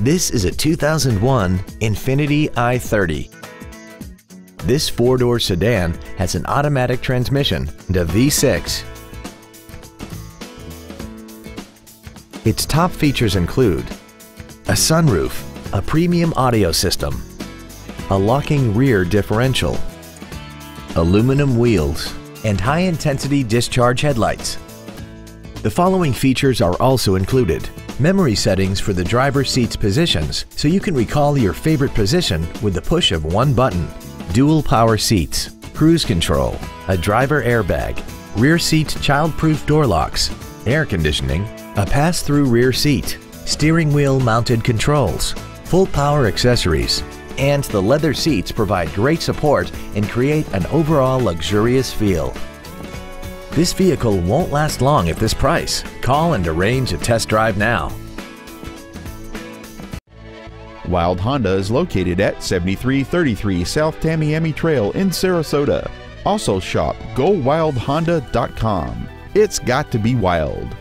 This is a 2001 Infiniti i30. This four-door sedan has an automatic transmission and a V6. Its top features include a sunroof, a premium audio system, a locking rear differential, aluminum wheels, and high-intensity discharge headlights. The following features are also included memory settings for the driver's seat's positions so you can recall your favorite position with the push of one button, dual power seats, cruise control, a driver airbag, rear seat child-proof door locks, air conditioning, a pass-through rear seat, steering wheel mounted controls, full power accessories, and the leather seats provide great support and create an overall luxurious feel. This vehicle won't last long at this price. Call and arrange a test drive now. Wilde Honda is located at 7333 South Tamiami Trail in Sarasota. Also shop GoWildeHonda.com. It's got to be wild.